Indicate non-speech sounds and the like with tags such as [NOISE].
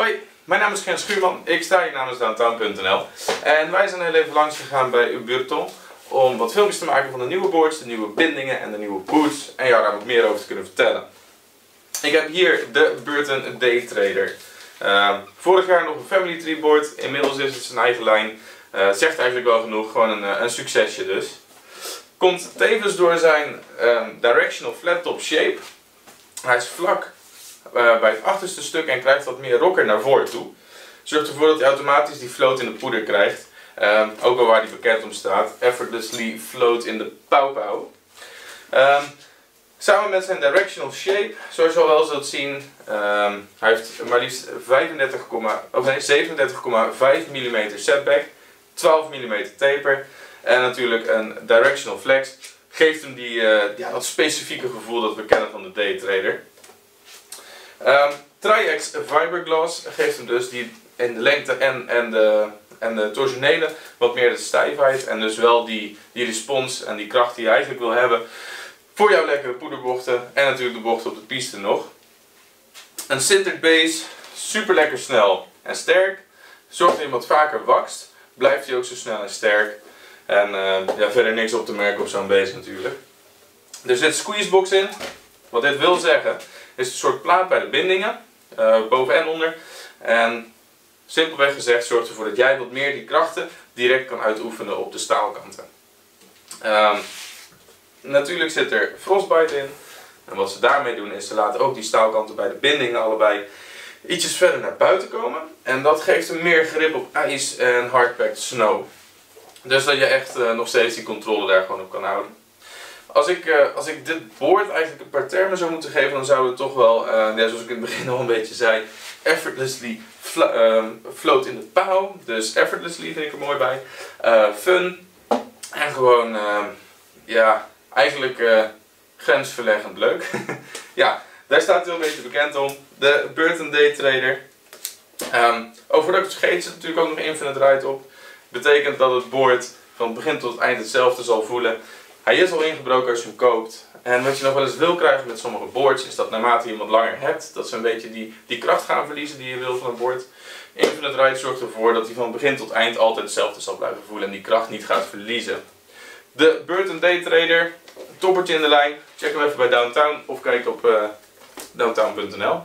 Hoi, mijn naam is Ken Schuurman. Ik sta hier namens Downtown.nl. En wij zijn heel even langs gegaan bij Burton om wat filmpjes te maken van de nieuwe boards, de nieuwe bindingen en de nieuwe boots. En jou daar wat meer over te kunnen vertellen. Ik heb hier de Burton Daytrader. Uh, vorig jaar nog een Family Tree board. Inmiddels is het zijn eigen lijn. Uh, zegt eigenlijk wel genoeg. Gewoon een, eh, een succesje dus. Komt tevens door zijn um, directional flat top shape. Hij is vlak uh, bij het achterste stuk en krijgt wat meer rocker naar voren toe. Zorgt ervoor dat hij automatisch die float in de poeder krijgt. Um, ook al waar hij bekend om staat. Effortlessly float in de pauw pauw. Um, samen met zijn directional shape, zoals je al wel zult zien, um, hij heeft maar liefst 35, of nee, 37,5 mm setback, 12 mm taper en natuurlijk een directional flex. Geeft hem die, uh, ja, dat specifieke gevoel dat we kennen van de Daytrader. Um, Tri-X Fiberglass geeft hem dus die in de lengte en, en, de, en de torsionele wat meer de stijfheid. En dus wel die, die respons en die kracht die je eigenlijk wil hebben voor jouw lekkere poederbochten. En natuurlijk de bochten op de piste nog. Een sintered base, super lekker snel en sterk. Zorgt dat je wat vaker wakst. Blijft hij ook zo snel en sterk. En uh, ja, verder niks op te merken op zo'n base natuurlijk. Er zit squeezebox in. Wat dit wil zeggen is een soort plaat bij de bindingen, uh, boven en onder. En simpelweg gezegd zorgt ervoor dat jij wat meer die krachten direct kan uitoefenen op de staalkanten. Um, natuurlijk zit er frostbite in. En wat ze daarmee doen is ze laten ook die staalkanten bij de bindingen allebei ietsjes verder naar buiten komen. En dat geeft een meer grip op ijs en hardpacked snow. Dus dat je echt uh, nog steeds die controle daar gewoon op kan houden. Als ik, uh, als ik dit board eigenlijk een paar termen zou moeten geven, dan zou het toch wel, ja, zoals ik in het begin al een beetje zei, effortlessly uh, float in de pauw. Dus effortlessly vind ik er mooi bij. Uh, fun. En gewoon, ehm, ja, eigenlijk grensverleggend leuk. [LAUGHS] ja, daar staat hij wel een beetje bekend om. De Burton Day Trader. Um, over het zit natuurlijk ook nog Infinite Ride op. Betekent dat het board van begin tot eind hetzelfde zal voelen. Hij is al ingebroken als je hem koopt. En wat je nog wel eens wil krijgen met sommige boards is dat naarmate je wat langer hebt, dat ze een beetje die, die kracht gaan verliezen die je wil van een board. Infinite Ride zorgt ervoor dat hij van begin tot eind altijd hetzelfde zal blijven voelen en die kracht niet gaat verliezen. De Burton Daytrader, toppertje in de lijn. Check hem even bij Downtown of kijk op uh, downtown.nl.